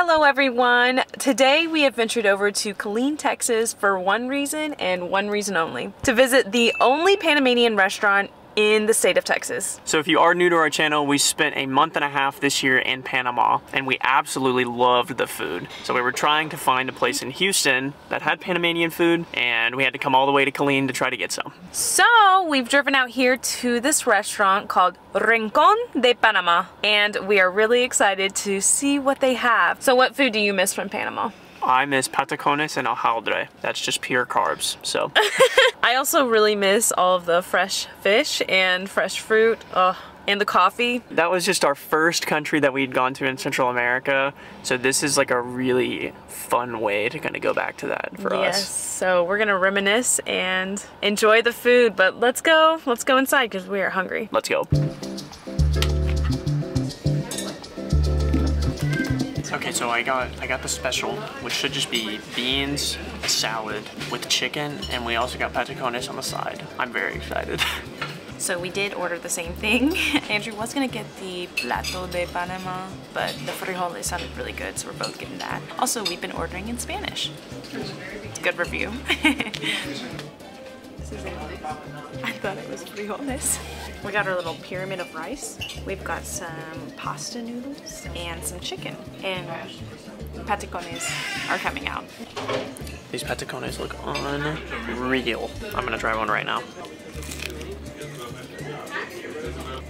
Hello everyone! Today we have ventured over to Killeen, Texas for one reason and one reason only. To visit the only Panamanian restaurant in the state of Texas. So if you are new to our channel, we spent a month and a half this year in Panama and we absolutely loved the food. So we were trying to find a place in Houston that had Panamanian food and we had to come all the way to Killeen to try to get some. So we've driven out here to this restaurant called Rincon de Panama and we are really excited to see what they have. So what food do you miss from Panama? I miss patacones and hojaldre. That's just pure carbs, so. I also really miss all of the fresh fish and fresh fruit. Oh, and the coffee. That was just our first country that we'd gone to in Central America. So this is like a really fun way to kind of go back to that for yes, us. Yes. So we're gonna reminisce and enjoy the food, but let's go, let's go inside because we are hungry. Let's go. Okay, so I got I got the special, which should just be beans, a salad with chicken, and we also got patacones on the side. I'm very excited. So we did order the same thing. Andrew was gonna get the plato de Panama, but the frijoles sounded really good, so we're both getting that. Also, we've been ordering in Spanish. It's a good review. this is I thought it was frijoles. We got our little pyramid of rice. We've got some pasta noodles and some chicken. And patacones are coming out. These patacones look unreal. I'm gonna try one right now.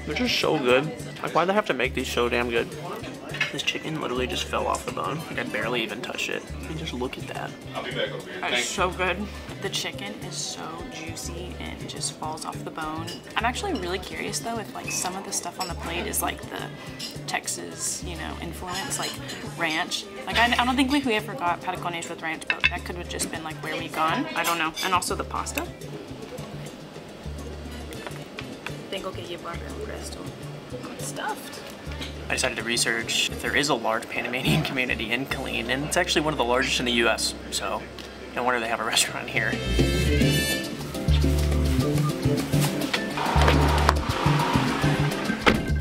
They're just so good. Like, why do they have to make these so damn good? This chicken literally just fell off the bone. Like, I barely even touched it. I mean, just look at that. It's so good. The chicken is so juicy and it just falls off the bone. I'm actually really curious though if like some of the stuff on the plate is like the Texas, you know, influence, like ranch. Like I, I don't think we, we ever got patacones with ranch, but that could have just been like where we gone. I don't know. And also the pasta. Tengo que llevar el resto. I'm stuffed. I decided to research if there is a large Panamanian community in Killeen, and it's actually one of the largest in the U.S., so no wonder they have a restaurant here.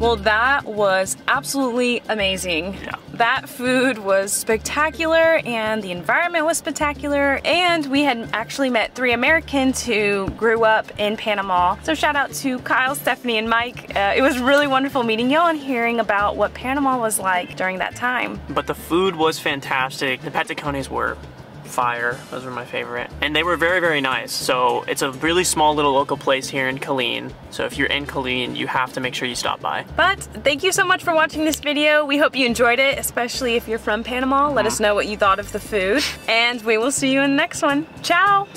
Well, that was absolutely amazing. Yeah. That food was spectacular and the environment was spectacular and we had actually met three Americans who grew up in Panama. So shout out to Kyle, Stephanie, and Mike. Uh, it was really wonderful meeting y'all and hearing about what Panama was like during that time. But the food was fantastic. The patacones were fire. Those were my favorite. And they were very, very nice. So it's a really small little local place here in Killeen. So if you're in Killeen, you have to make sure you stop by. But thank you so much for watching this video. We hope you enjoyed it, especially if you're from Panama. Let us uh-huh. know what you thought of the food. And we will see you in the next one. Ciao!